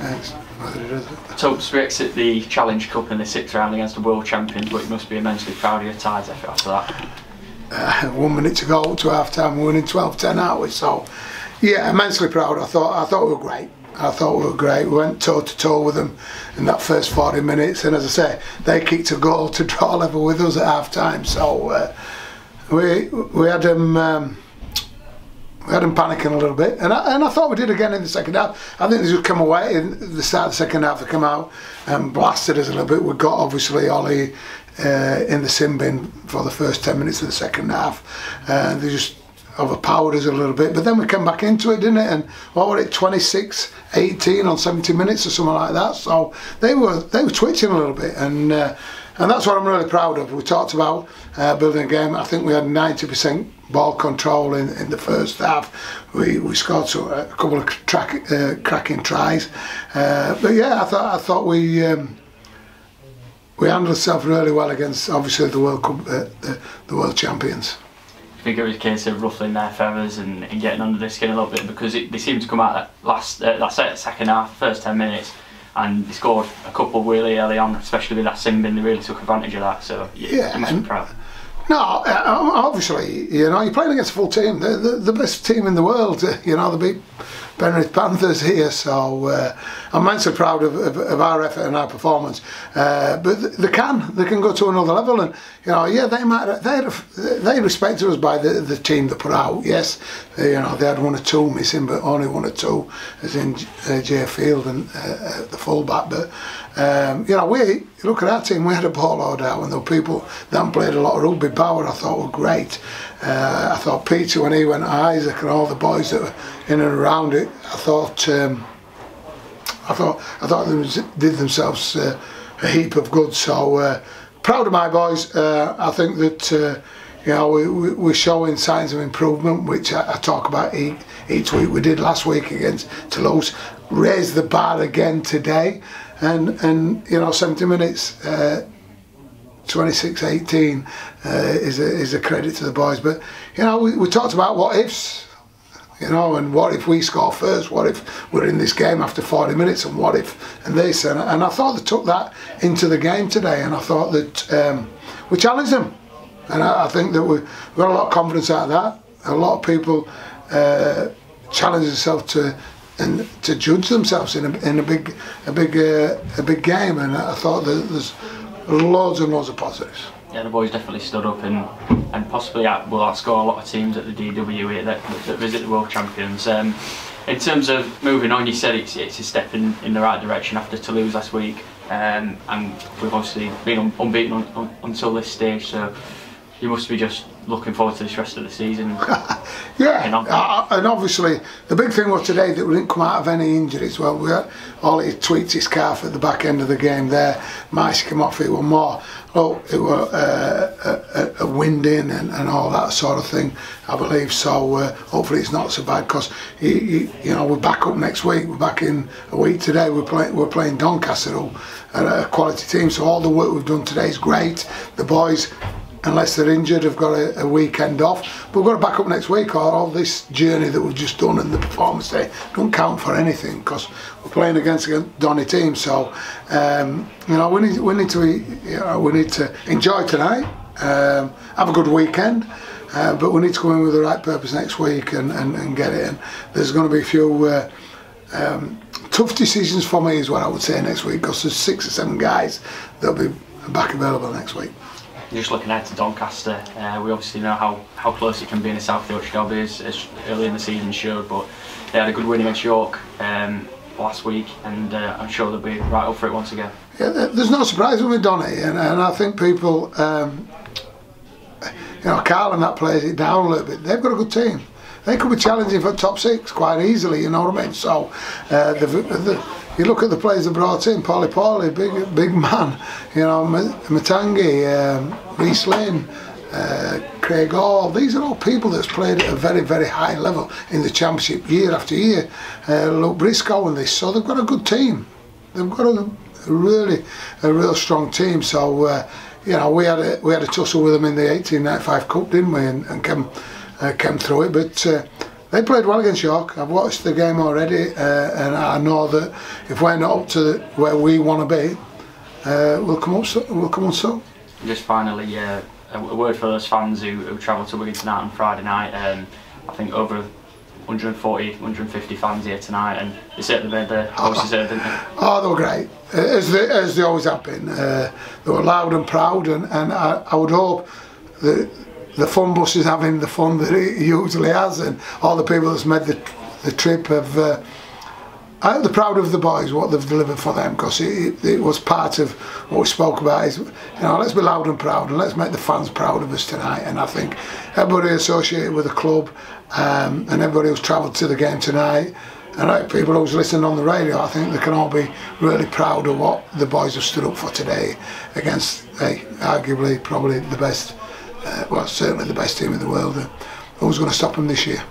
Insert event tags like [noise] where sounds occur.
Nice. Topes we exit the Challenge Cup in the sixth round against the world champions, but you must be immensely proud of your ties effort after that. Uh, one minute to go to half time, we're winning 12 10, aren't? So, yeah, immensely proud. I thought I thought we were great. I thought we were great. We went toe to toe with them in that first 40 minutes, and as I say, they kicked a goal to draw level with us at half time. So, uh, we we had them. Um, we had them panicking a little bit, and I, and I thought we did again in the second half. I think they just come away in the start of the second half. They come out and blasted us a little bit. We got obviously Ollie uh, in the sin bin for the first ten minutes of the second half, and they just overpowered us a little bit. But then we came back into it, didn't it? And what were it, 26, 18 on 70 minutes or something like that. So they were they were twitching a little bit, and uh, and that's what I'm really proud of. We talked about uh, building a game. I think we had 90% ball control in, in the first half. We, we scored a couple of track, uh, cracking tries, uh, but yeah, I thought I thought we. Um, we handled ourselves really well against obviously the World Cup, uh, the, the world champions. I think it was a case of ruffling their feathers and, and getting under their skin a little bit because it, they seemed to come out that last uh, that second half, first ten minutes, and he scored a couple really early on, especially with that sin bin. They really took advantage of that. So Yeah, must and- be proud. No, uh, obviously, you know, you're playing against a full team. The, the best team in the world. uh, [laughs] You know, the big Penrith Panthers here. So uh, I'm immensely proud of, of, of our effort and our performance. Uh, but they can, they can go to another level. And you know, yeah, they might, they they respected us by the, the team they put out. Yes, they, you know, they had one or two missing, but only one or two, as in uh, Jai Field and uh, uh, the fullback. But um, you know, we look at our team. We had a ball load out, and there were people that played a lot of rugby. Bauer, I thought were great. Uh, I thought Peter when he went, Isaac, and all the boys that were in and around it. I thought. Um, I thought I thought they did themselves uh, a heap of good. So uh, proud of my boys. Uh, I think that uh, you know we, we, we're showing signs of improvement, which I, talk about each, each week. We did last week against Toulouse. Raised the bar again today, and and you know 70 minutes. Uh, 26-18 uh, is a, is a credit to the boys. But you know, we, we talked about what ifs, you know, and what if we score first? What if we're in this game after 40 minutes? And what if and this? And, and I thought they took that into the game today, and I thought that um, we challenged them, and I, I think that we, we got a lot of confidence out of that. A lot of people uh, challenge themselves to. And to judge themselves in a, in a big a big uh, a big game, and I thought that there's loads and loads of positives. Yeah, the boys definitely stood up and and possibly will outscore a lot of teams at the DWE that, that visit the world champions. Um, in terms of moving on, you said it's, it's a step in, in the right direction after Toulouse last week, um, and we've obviously been un, unbeaten un, un, until this stage. So you must be just looking forward to this rest of the season. [laughs] Yeah, You uh, and obviously the big thing was today that we didn't come out of any injuries. Well, we had, Ollie tweaked his calf at the back end of the game there. Mice came off it were more. Oh, it were uh, a, a, wind in and, and all that sort of thing, I believe. So uh, hopefully it's not so bad because you know we're back up next week. We're back in a week today. We're playing we're playing Doncaster, a quality team. So all the work we've done today is great. The boys unless they're injured, have got a, a weekend off. But we've got to back up next week, or all this journey that we've just done and the performance day don't count for anything because we're playing against a Donny team. So um, you know we need we need to you know, we need to enjoy tonight, um, have a good weekend. Uh, but we need to come in with the right purpose next week and, and, and get it in. There's going to be a few uh, um, tough decisions for me, is what I would say next week, because there's six or seven guys that'll be back available next week. Just looking ahead to Doncaster, uh, we obviously know how, how close it can be in the South Yorkshire derby as, as early in the season showed, but they had a good win against York um, last week, and uh, I'm sure they'll be right up for it once again. Yeah, there's no surprise with Donny, and, and I think people, um, you know, Carl and that plays it down a little bit. They've got a good team. They could be challenging for top six quite easily, you know what I mean? So, uh, the, the, you look at the players they brought in, Pauli Pauli, big big [laughs] man, you know, Matangi, um, Reece Lyne, uh, Craig Hall. These are all people that's played at a very, very high level in the championship year after year. Uh, Luke Briscoe and this, so they've got a good team. They've got a, really, a real strong team. So, uh, you know, we had a we had a tussle with them in the 1895 Cup, didn't we? And, and came uh, came through it, but. Uh, they played well against York. I've watched the game already, uh, and I know that if we're not up to where we want to be, uh, we'll come up. So, we'll come so. Just finally, uh, a word for those fans who, who travelled to Wigan tonight on Friday night. Um, I think over 140, 150 fans here tonight, and they certainly made the most deserved, didn't they? Oh, they were great, as they, as they always have been. Uh, they were loud and proud, and, and I, I would hope that the fun bus is having the fun that it usually has, and all the people that's made the, the trip have. Uh, I'm proud of the boys, what they've delivered for them, because it, it, was part of what we spoke about. Is you know, let's be loud and proud, and let's make the fans proud of us tonight. And I think everybody associated with the club, um, and everybody who's travelled to the game tonight, and people who's listening on the radio, I think they can all be really proud of what the boys have stood up for today against, hey, arguably, probably the best, uh, well, certainly the best team in the world. Uh, who's going to stop them this year?